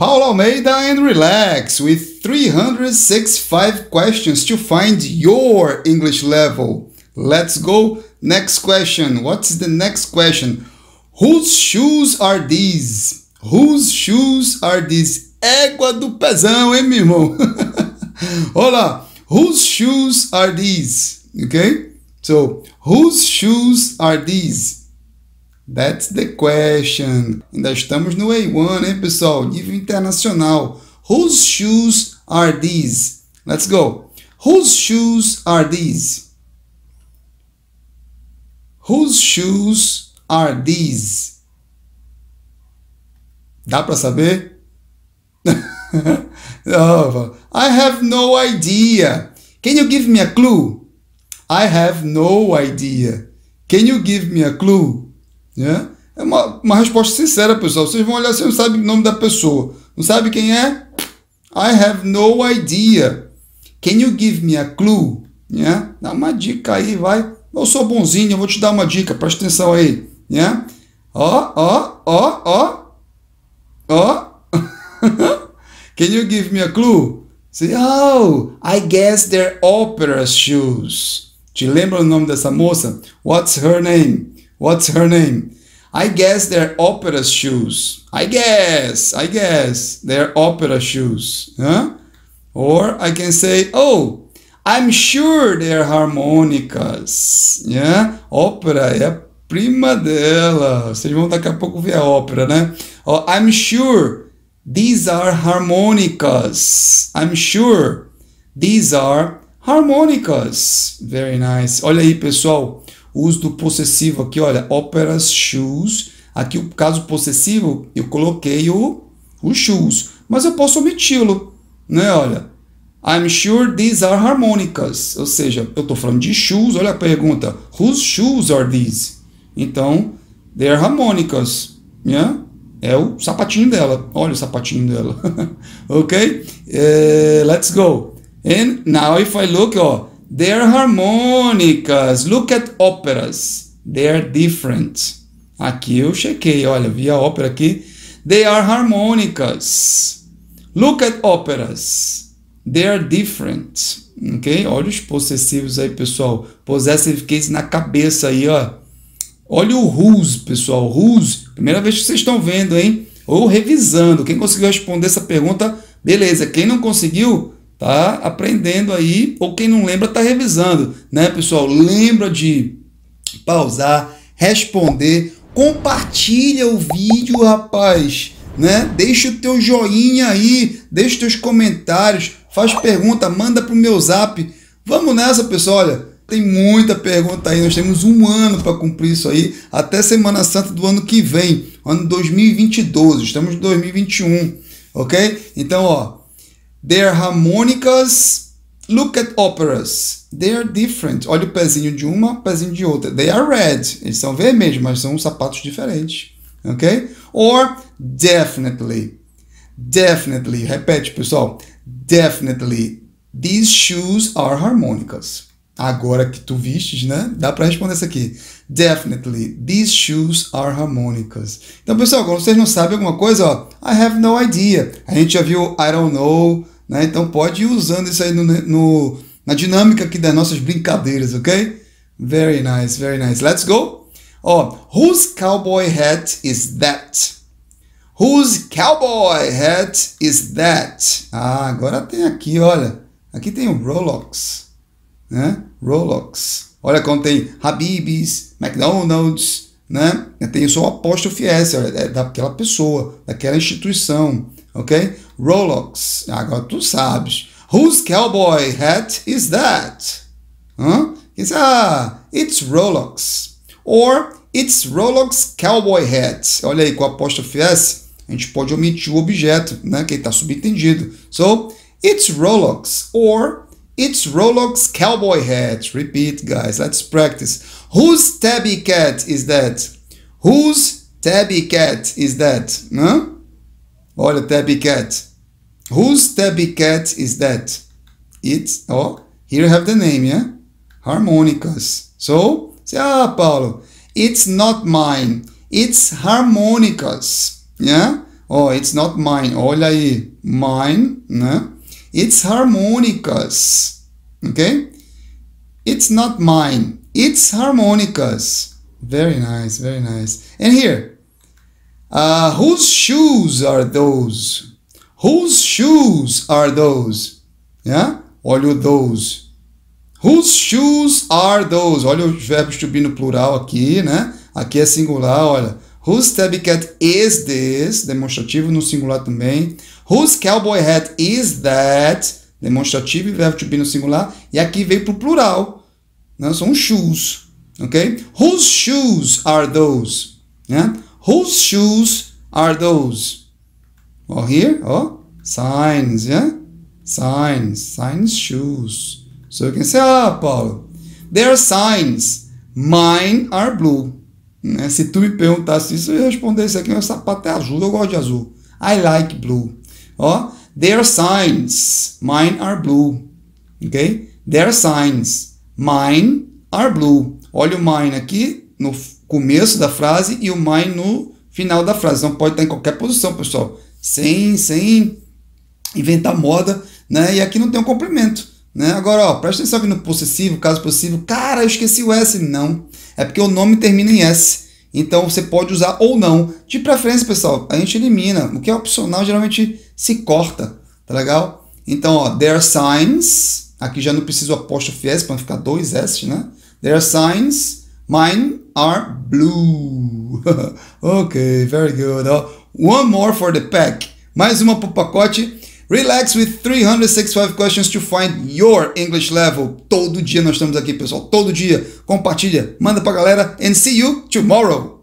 Paula Almeida and relax with 365 questions to find your English level. Let's go. Next question. What's the next question? Whose shoes are these? Whose shoes are these? Égua do pezão, hein, meu irmão? Olá. Whose shoes are these? Okay? So, whose shoes are these? That's the question. Ainda estamos no A1, hein, pessoal? Nível internacional. Whose shoes are these? Let's go. Whose shoes are these? Whose shoes are these? Dá para saber? I have no idea. Can you give me a clue? I have no idea. Can you give me a clue? Né? É uma, uma resposta sincera, pessoal. Vocês vão olhar, você não sabe o nome da pessoa. Não sabe quem é? I have no idea. Can you give me a clue? Yeah? Dá uma dica aí, vai. Eu sou bonzinho, eu vou te dar uma dica, presta atenção aí. Yeah? Ó, ó, ó, ó. Ó. Can you give me a clue? Say, oh, I guess they're opera shoes. Te lembra o nome dessa moça? What's her name? What's her name? I guess they're opera shoes. I guess, I guess they're opera shoes. Huh? Or I can say, oh, I'm sure they're harmonicas. Yeah? Ópera é a prima dela. Vocês vão daqui a pouco ver a ópera, né? Oh, I'm sure these are harmonicas. I'm sure these are harmonicas. Very nice. Olha aí, pessoal uso do possessivo aqui, olha, operas shoes. Aqui o caso possessivo, eu coloquei o, o shoes, mas eu posso omiti-lo, né? Olha, I'm sure these are harmonicas. Ou seja, eu estou falando de shoes, olha a pergunta, whose shoes are these? Então, they are harmonicas, yeah? É o sapatinho dela, olha o sapatinho dela, ok? Uh, let's go. And now if I look, ó, They're harmônicas. Look at operas. They are different. Aqui eu chequei, olha, vi a ópera aqui. They are harmônicas. Look at operas. They are different. Ok? Olha os possessivos aí, pessoal. Possessive case na cabeça aí, ó. Olha o whose, pessoal. Whose. Primeira vez que vocês estão vendo, hein? Ou revisando. Quem conseguiu responder essa pergunta, beleza. Quem não conseguiu, tá aprendendo aí, ou quem não lembra tá revisando, né, pessoal? Lembra de pausar, responder, compartilha o vídeo, rapaz, né? Deixa o teu joinha aí, deixa os teus comentários, faz pergunta, manda pro meu zap. Vamos nessa, pessoal, olha, tem muita pergunta aí, nós temos um ano para cumprir isso aí, até Semana Santa do ano que vem, ano 2022, estamos em 2021, ok? Então, ó, They're harmônicas. Look at operas. They are different. Olha o pezinho de uma, pezinho de outra. They are red. Eles são vermelhos, mas são sapatos diferentes. Ok? Or definitely. Definitely. Repete, pessoal. Definitely. These shoes are harmônicas. Agora que tu vistes, né? Dá para responder isso aqui. Definitely. These shoes are harmônicas. Então, pessoal, quando vocês não sabem alguma coisa, ó, I have no idea. A gente já viu I don't know, né? Então pode ir usando isso aí no, no, na dinâmica aqui das nossas brincadeiras, ok? Very nice, very nice. Let's go. Ó, whose cowboy hat is that? Whose cowboy hat is that? Ah, agora tem aqui, olha. Aqui tem o Rolex, né? Rolex. Olha quando tem Habib's, McDonald's, né? Tem só o apóstolo fiéis, é daquela pessoa, daquela instituição ok? Rolex. Agora tu sabes. Whose cowboy hat is that? Huh? It's, ah, it's Rolex. Or it's Rolex cowboy hat. Olha aí, com a apóstrofe S, a gente pode omitir o objeto, né? Que está subentendido. So, it's Rolex. Or it's Rolex cowboy hat. Repeat, guys. Let's practice. Whose tabby cat is that? Whose tabby cat is that? Huh? Olha, tabby cat. Whose tabby cat is that? It's, oh, here you have the name, yeah? Harmonicas. So, say, ah, Paulo, it's not mine. It's harmonicas. Yeah? Oh, it's not mine. Olha aí. Mine, né? It's harmonicas. Okay? It's not mine. It's harmonicas. Very nice, very nice. And here, uh, whose shoes are those? Whose shoes are those? Yeah? Olha o those. Whose shoes are those? Olha os verbos to be no plural aqui, né? Aqui é singular, olha. Whose tabby cat is this? Demonstrativo no singular também. Whose cowboy hat is that? Demonstrativo e verbo to be no singular. E aqui veio para o plural. Né? São shoes. Ok? Whose shoes are those? Yeah? Whose shoes are those? Oh, here, oh, signs, yeah? Signs, signs, shoes. So you can say, ah, Paulo, there are signs. Mine are blue. Né? Se tu me perguntasse isso, eu ia responder isso aqui, meu sapato é azul, eu gosto de azul. I like blue. Ó, there are signs. Mine are blue. Ok? There are signs. Mine are blue. Olha o mine aqui no começo da frase e o mine no final da frase. Não pode estar em qualquer posição, pessoal. Sem, sem inventar moda, né? E aqui não tem um complemento. Né? Agora, ó, presta atenção aqui no possessivo, caso possível. Cara, eu esqueci o S. Não. É porque o nome termina em S. Então você pode usar ou não. De preferência, pessoal, a gente elimina. O que é opcional geralmente se corta. Tá legal? Então, ó, there are signs. Aqui já não preciso apóstrofe S para ficar dois S, né? There are signs. Mine are blue. ok, very good. Ó, one more for the pack. Mais uma para o pacote. Relax with 365 questions to find your English level. Todo dia nós estamos aqui, pessoal. Todo dia. Compartilha, manda pra galera and see you tomorrow.